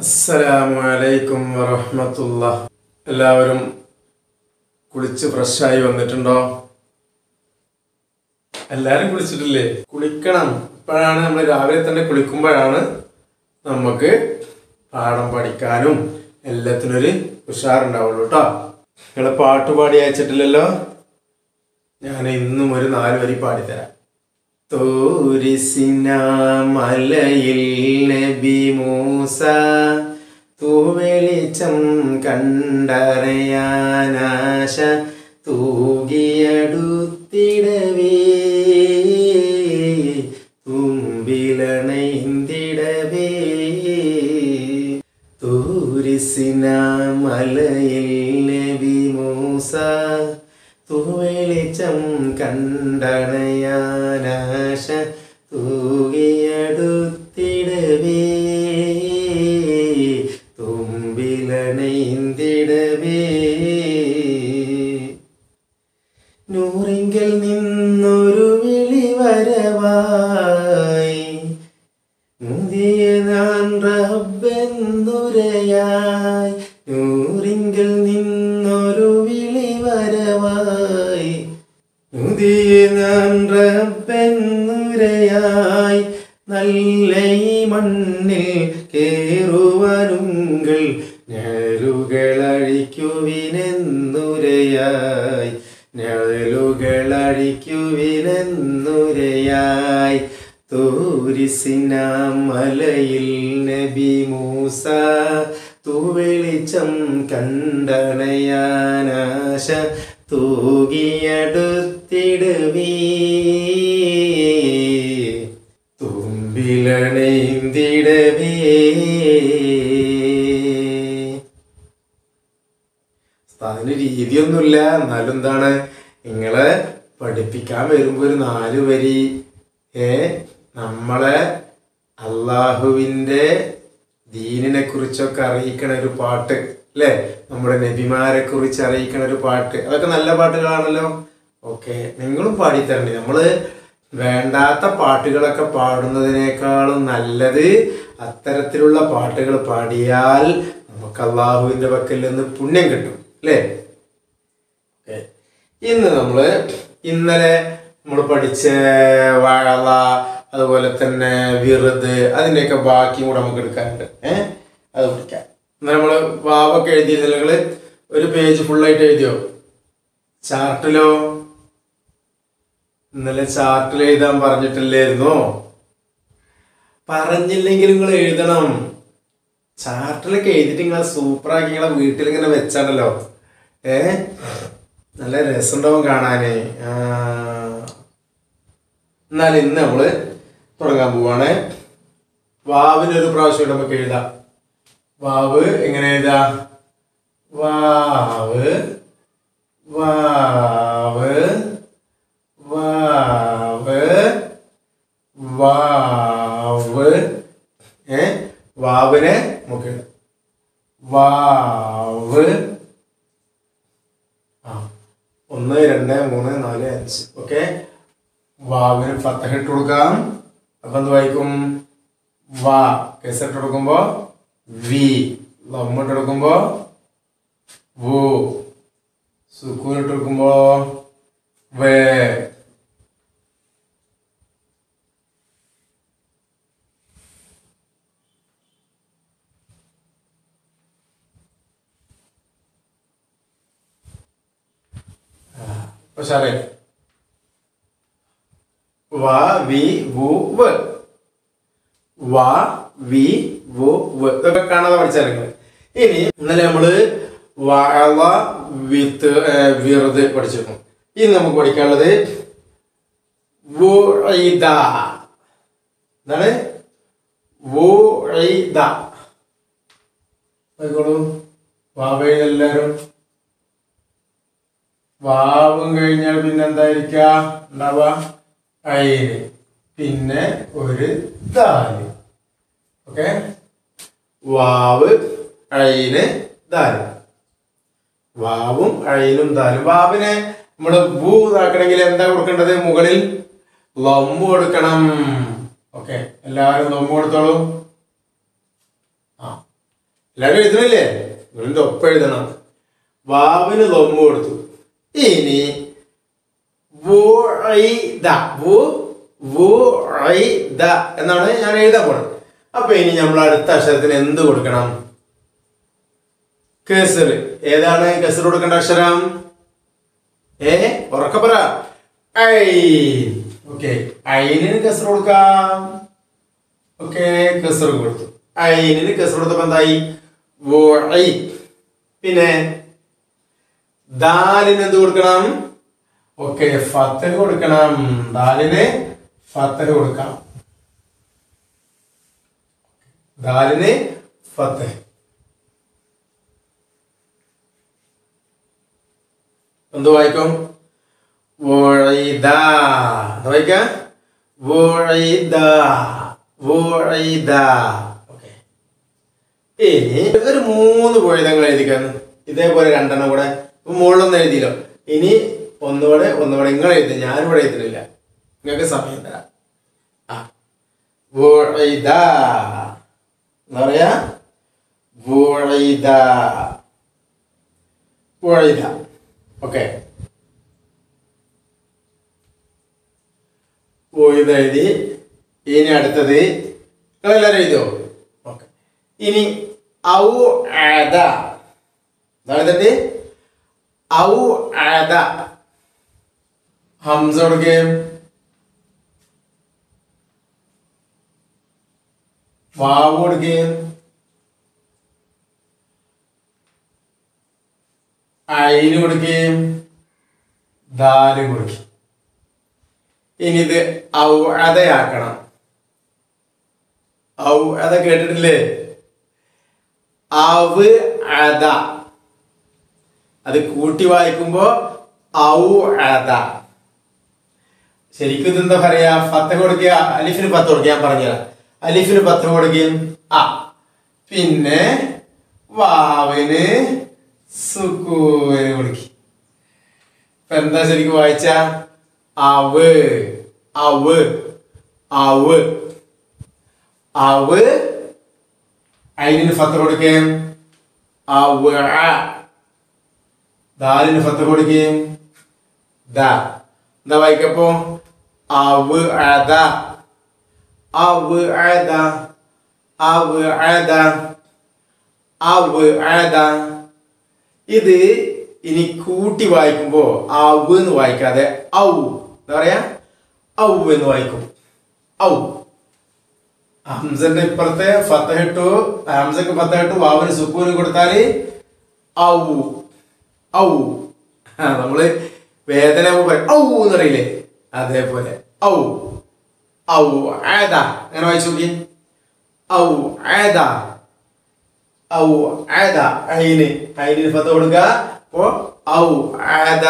അസ്സലാമു അലൈക്കും വറഹ്മത്തുള്ള എല്ലാവരും കുളിച്ച് ഫ്രഷായി വന്നിട്ടുണ്ടോ? എല്ലാരും കുളിച്ചിട്ടില്ലേ? കുളിക്കണം. ഇപ്പോഴാണ് നമ്മൾ രാവിലെ തന്നെ കുളിക്കുമ്പോഴാണ് നമുക്ക് പാഠം പഠിക്കാനും എല്ലാത്തിനൊരു ഉഷാറുണ്ടാവുള്ളൂ കേട്ടോ നിങ്ങളെ പാട്ട് പാടി അയച്ചിട്ടില്ലല്ലോ? ഞാൻ ഇന്നും ഒരു നാല് വരി പാടിത്തരാം. തോരിസിന മലയിൽ നബി മൂസ തൂവെളിച്ചം കണ്ടറിയാനാശ തൂകിയടുത്തിടവേ തൂവെളിച്ചം കണ്ടണയാനാശ തൂകിയടുത്തിടവേ. തുമ്പിലണൈന്തിടവേ നൂറിങ്കിൽ നിന്നൊരു വിളി വരവായി. മുതിയ ഞാൻ ഞാലുകളഴിക്കുവിനെന്നുരയായി തൂരിസിന മലയിൽ നബി മൂസ തൂവെളിച്ചം കണ്ടണയാനാശ തൂകിയടുത്തിടുവീ. തുമ്പിലണൈന്തിടവേ അതിന് രീതിയൊന്നുമില്ല എന്നാലും എന്താണ്? നിങ്ങളെ പഠിപ്പിക്കാൻ വരുമ്പോൾ ഒരു നാല് വരി. ഏ? നമ്മളെ അള്ളാഹുവിന്റെ ദീനിനെ കുറിച്ചൊക്കെ അറിയിക്കണ ഒരു പാട്ട് അല്ലേ? നമ്മുടെ നബിമാരെ കുറിച്ച് അറിയിക്കണ ഒരു പാട്ട്. അതൊക്കെ നല്ല പാട്ടുകളാണല്ലോ. ഓക്കെ. നിങ്ങളും പാടിത്തരണ്ടേ. നമ്മൾ വേണ്ടാത്ത പാട്ടുകളൊക്കെ പാടുന്നതിനേക്കാളും നല്ലത് അത്തരത്തിലുള്ള പാട്ടുകൾ പാടിയാൽ നമുക്ക് അള്ളാഹുവിന്റെ പക്കൽ നിന്ന് പുണ്യം കിട്ടും അല്ലേ? ഇന്ന് നമ്മൾ ഇന്നലെ നമ്മൾ പഠിച്ച വാഴ അതുപോലെ തന്നെ വിറുത് അതിന്റെയൊക്കെ ബാക്കിയും കൂടെ നമുക്ക് എടുക്കാനുണ്ട്. ഏഹ് അത് പഠിക്കാം. ഇന്നലെ നമ്മൾ വാവൊക്കെ എഴുതിയിരുന്നില്ലെങ്കിൽ ഒരു പേജ് ഫുള്ളായിട്ട് എഴുതിയോ? ചാർട്ടിലോ? ഇന്നലെ ചാർട്ടിൽ എഴുതാൻ പറഞ്ഞിട്ടില്ലായിരുന്നോ? പറഞ്ഞില്ലെങ്കിൽ നിങ്ങൾ എഴുതണം. ചാർട്ടിലൊക്കെ എഴുതിയിട്ട് നിങ്ങൾ സൂപ്പറാക്കി നിങ്ങളെ വീട്ടിൽ ഇങ്ങനെ വെച്ചാണല്ലോ ഏ? നല്ല രസമുണ്ടാവും കാണാന്. എന്നാൽ ഇന്ന് നമ്മൾ തുടങ്ങാൻ പോവാണ്. വാവിന് ഒരു പ്രാവശ്യം ഇവിടെ നമുക്ക് എഴുതാം. വാവ് എങ്ങനെ എഴുതാ? വാവ് വാവ് വാവ് വാവ്. ഏ? വാവിനെ നമുക്ക്. വാവ് ആ ഒന്ന് രണ്ട് മൂന്ന് നാല് അഞ്ച്. ഓക്കെ? വാവിന് ഫത്തഹ ഇട്ട് കൊടുക്കാം. അപ്പൊ എന്ത് വായിക്കും? വാ. കെസറ്റ് കൊടുക്കുമ്പോ വി. ലമ്മിട്ട് കൊടുക്കുമ്പോ വു. സുക്കൂൻ ഇട്ട് കൊടുക്കുമ്പോ വേ. ഉഷാറേ വ വി വു വ്. വ വി ഇതൊക്കെ കാണാതെ പഠിച്ചാൽ ഇനി ഇന്നലെ നമ്മൾ വഅള വിത്ത് വിറുത് പഠിച്ചിരുന്നു. ഇനി നമുക്ക് പഠിക്കാനുള്ളത് വുഇദ എന്താണ്? വുഇദ നോക്കോളൂ വാവയിൽ എല്ലാവരും. വാവും കഴിഞ്ഞാൽ പിന്നെ എന്തായിരിക്കാം? ഉണ്ടാവുക പിന്നെ ഒരു ദാൽ. ഓക്കെ? വാവ് അയിൽ ദാൽ. വാവും അയിലും ദാലും. വാവിനെ നമ്മൾ ഭൂ ഇതാക്കണമെങ്കിൽ എന്താ കൊടുക്കേണ്ടത്? മുകളിൽ ലൊമ്പ് കൊടുക്കണം. ഓക്കെ. എല്ലാവരും ലൊമ്പ് കൊടുത്തോളൂ. ആ. എല്ലാവരും എഴുതണില്ലേ? ഒപ്പം എഴുതണം. വാവിന് ലൊമ്പ് കൊടുത്തു. ഇനി എന്നാണ് ഞാൻ എഴുതാൻ പോണത്. അപ്പൊ ഇനി നമ്മൾ അടുത്ത അക്ഷരത്തിന് എന്ത് കൊടുക്കണം? കേസർ. ഏതാണ് കേസർ കൊടുക്കേണ്ട അക്ഷരം? ഏ ഉറക്കപ്പറ ഓക്കെ ഐനിന് കെസർ കൊടുക്കാം. ഓക്കെ കെസർ കൊടുത്തു. ഐനിന് കെസർ കൊടുത്തപ്പോ എന്തായി? പിന്നെ ദാലിന് എന്ത് കൊടുക്കണം? ഓക്കെ ഫത്തഹ് കൊടുക്കണം. ദാലിന് ഫത്തഹ് കൊടുക്കാം ദാലിന് ഫത്തഹ്. എന്ത് വായിക്കും? ഇനി ഒരു മൂന്ന് പോയതങ്ങൾ എഴുതിക്കാൻ ഇതേപോലെ രണ്ടെണ്ണം കൂടെ ഇപ്പൊ മുകളിലൊന്നും എഴുതിയില്ലോ. ഇനി ഒന്നുകൂടെ ഒന്നുകൂടെ നിങ്ങൾ എഴുതി. ഞാനിവിടെ എഴുതുന്നില്ല നിങ്ങൾക്ക് സമയം തരാം. എഴുതി. ഇനി അടുത്തത് നിങ്ങളെല്ലാവരും എഴുതിയോ? ഓക്കെ. ഇനി ഔ ഇതിന്റെ ഔ ആദ ഹംസ കൊടുക്കുകയും വാവ് കൊടുക്കുകയും അയിന് കൊടുക്കുകയും ദാൽ കൊടുക്കുകയും ഇനി ഇത് ഔഴതയാക്കണം ഔ അത കേട്ടിട്ടില്ലേ? അവ് അത അത് കൂട്ടി വായിക്കുമ്പോ ഔ അത ശരിക്കും ഇതെന്താ പറയാ? പത്ത് കൊടുക്കുക അലിഫിന് പത്ത് കൊടുക്കുക. ഞാൻ പറഞ്ഞുതരാം. അലിഫിന് പത്ത് കൊടുക്കുകയും ആ പിന്നെ വാവിന് സുക്കൂന് കൊടുക്കി. ഇപ്പൊ എന്താ ശരിക്കും വായിച്ച? അവ്. അവ്. അവ്. അവ്. അയിനിന് ഫത്ത് കൊടുക്കുകയും ദാലിന് ഫത്ത് കൊടുക്കുകയും. ദ. എന്താ വായിക്കപ്പോ. അവ് അത അവ് അത അവ് അത അവ് അത ഇത് ഇനി കൂട്ടി വായിക്കുമ്പോ അവ് എന്ന് വായിക്കാതെ ഔ. എന്താ പറയാ? ഔ എന്ന് വായിക്കും. ഔ. ഹംസന്റെ ഇപ്പുറത്തെ ഫത്തഹിട്ടു ഹംസക്ക് ഫത്തഹിട്ടു വാവിന് സുക്കൂന് കൊടുത്താൽ ഔ. ഔ. നമ്മൾ വേദന പറയും ഔ എന്ന് പറയില്ലേ? അതേപോലെ. ഔ. ഔ ആദ അങ്ങനെ വായിച്ചു നോക്കി ഔ ആദ ഔ ആദ അയിന്. അയിന് ഫത്ത കൊടുക്കുക. അപ്പോ ഔ ആദ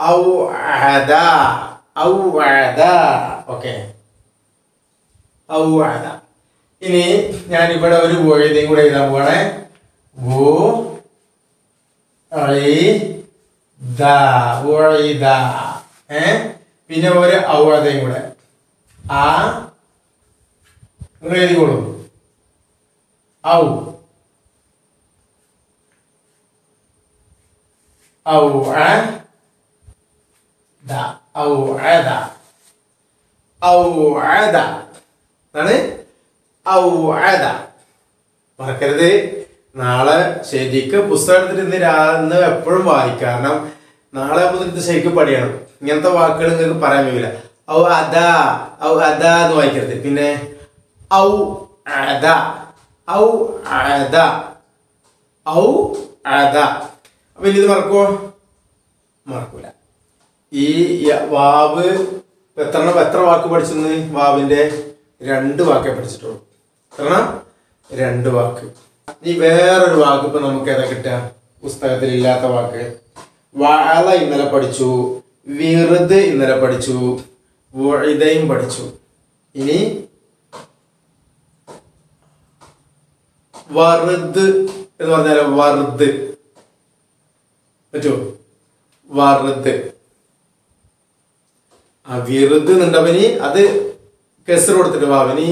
ഔ ആദ ഔ ഓക്കെ. ഔ ആദ ഇനി ഞാൻ ഇവിടെ ഒരു വഴുതയും കൂടെ എഴുതാൻ പോവാണേ. വോഴിദ ഏ? പിന്നെ ഒരു ഔദയും കൂടെ. ആ നിങ്ങൾ ഔ. ഔ ആ ദ ഔ ഔ ഔ മറക്കരുത്. നാളെ ശരിക്ക് പുസ്തകം എടുത്തിട്ട് ഇന്ന് രാ- ഇന്ന് എപ്പോഴും വായിക്കുക കാരണം നാളെ മുതൽ ഇത് ശരിക്കും പഠിക്കണം ഇങ്ങനത്തെ വാക്കുകൾ നിങ്ങൾക്ക് പറയാൻ കഴിയില്ല ഔ അതാ ഔ അതാ എന്ന് വായിക്കരുത്. പിന്നെ ഔ അതാ ഔ അതാ ഔ അതാ. അപ്പൊ ഇനി ഇത് മറക്കുവോ? മറക്കൂല. ഈ വാവ് എത്ര എത്ര വാക്ക് പഠിച്ചെന്ന് വാവിന്റെ രണ്ട് വാക്കേ പഠിച്ചിട്ടുള്ളൂ. എത്ര രണ്ട് വാക്ക്. ഈ വേറൊരു വാക്ക് ഇപ്പൊ നമുക്ക് ഏതാ കിട്ടുക? പുസ്തകത്തിൽ ഇല്ലാത്ത വാക്ക്. വാള ഇന്നലെ പഠിച്ചു വിറുത് ഇന്നലെ പഠിച്ചു വഴുതയും പഠിച്ചു. ഇനി വറുത് എന്ന് പറഞ്ഞാൽ വറുത് പറ്റുമോ വറുത് ആ വിറുത് എന്നുണ്ടവന് അത് കെസർ കൊടുത്തിട്ട് വാവന്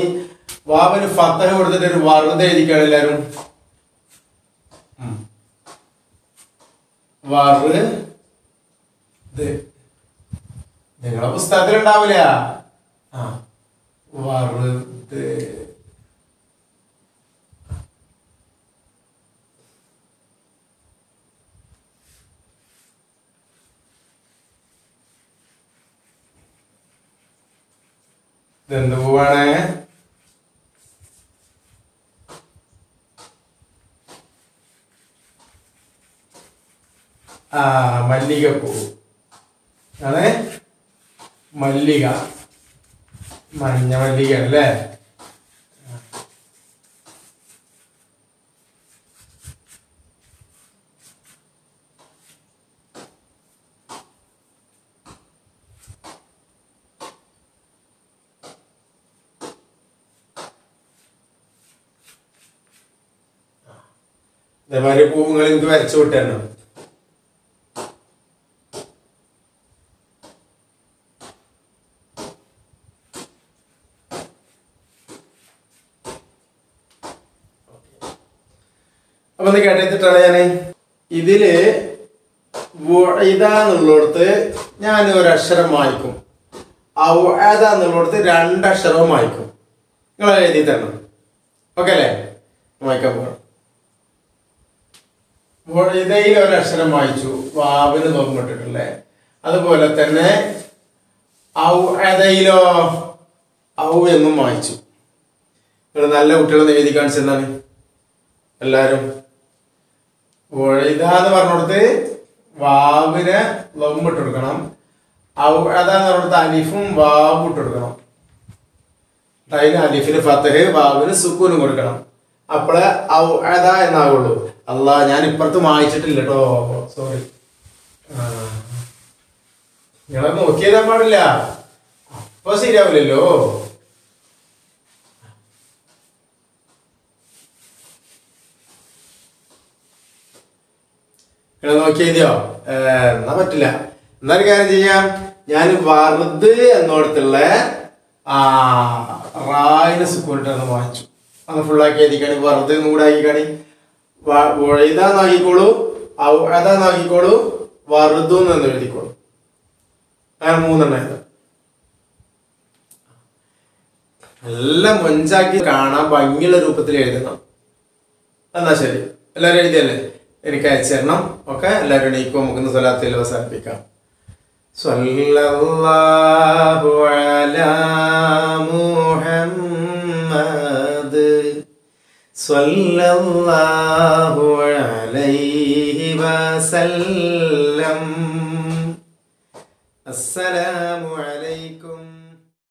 വാവന് ഫത്തഹ കൊടുത്തിട്ട് ഒരു വർദ്ധ എഴുതിക്കാണ് എല്ലാരും നിങ്ങളെ പുസ്തകത്തിൽ ഉണ്ടാവില്ല. ആ. വറുത് ഇതെന്ത് പൂവാണ്? മല്ലികപ്പൂ. ആണ്? മല്ലിക. മഞ്ഞ മല്ലിക അല്ലേ? ഇതേമാതിരി പൂവുകൾ എനിക്ക് വരച്ചു വിട്ടരണം അപ്പൊ ഒന്ന് കേട്ടിട്ടാണ് ഞാൻ. ഇതിൽ ഇതാന്നുള്ളിടത്ത് ഞാൻ ഒരക്ഷരം വായിക്കും. എന്നുള്ളിടത്ത് രണ്ടക്ഷരവും വായിക്കും. നിങ്ങൾ എഴുതി തരണം. ഓക്കെ അല്ലേ? വായിക്കാൻ പോകണം ഇതയിൽ ഒരക്ഷരം വായിച്ചു. വാവിന് നോക്കിട്ടിട്ടില്ലേ അതുപോലെ തന്നെ ഔ എതയിലോ ഔ എന്നും വായിച്ചു. നിങ്ങൾ നല്ല കുട്ടികളൊന്ന് എഴുതി കാണിച്ചെന്നാണ്. എല്ലാരും. ഇതാന്ന് പറഞ്ഞിടത്ത് വാവിന് ഇട്ട് കൊടുക്കണം അതാന്ന് പറഞ്ഞിടത്ത് അലിഫും വാവും ഇട്ട് കൊടുക്കണം അതിന് അലിഫിന് ഫത്തഹ് വാവിന് സുക്കൂനും കൊടുക്കണം. അപ്പോളെ ഔ അതാ എന്നാകുള്ളൂ അല്ല ഞാൻ ഇപ്പുറത്ത് വായിച്ചിട്ടില്ല കേട്ടോ സോറി നിങ്ങളെ നോക്കിയതാൻ പാടില്ല. അപ്പൊ ശരിയാവില്ലല്ലോ. നിങ്ങൾ എഴുതിയോ എന്നാ പറ്റില്ല. എന്നൊരു കാര്യം ചെയ്യാം. ഞാൻ വറുത് എന്നോടത്തുള്ള ആ റായിന് സുക്കൂണിട്ടെന്ന് വായിച്ചു അന്ന് ഫുള്ളാക്കി എഴുതിക്കാണി. വറുത് എന്നും കൂടെ നോക്കിക്കോളൂ. അതാ അതാന്നാക്കിക്കോളൂ വറുതു എന്ന് എഴുതിക്കോളൂ. അങ്ങനെ മൂന്നെണ്ണം എല്ലാം മൊഞ്ചാക്കി കാണാൻ ഭംഗിയുള്ള രൂപത്തിൽ എഴുതണം. എന്നാ ശരി. എല്ലാവരും എഴുതിയല്ലേ? എനിക്ക് അയച്ചു തരണം. ഓക്കെ? എല്ലാവരും എണീക്കും നമുക്കിന്ന് സ്വലാത്തിൽ അവസാനിപ്പിക്കാം. സ്വല്ലല്ലാഹു അലാ മുഹമ്മദ് സ്വല്ലല്ലാഹു അലൈഹി വസല്ലം.